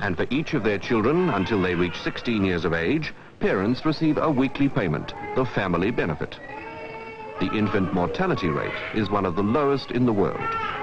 And for each of their children, until they reach 16 years of age, parents receive a weekly payment, the family benefit. The infant mortality rate is one of the lowest in the world.